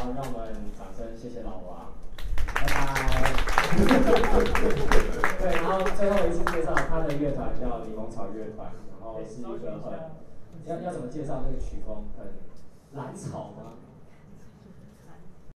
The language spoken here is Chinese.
好，让我们掌声谢谢老王，拜拜。对，然后最后一次介绍他的乐团叫柠檬草乐团，然后是一个很要要怎么介绍那个曲风？很蓝草吗？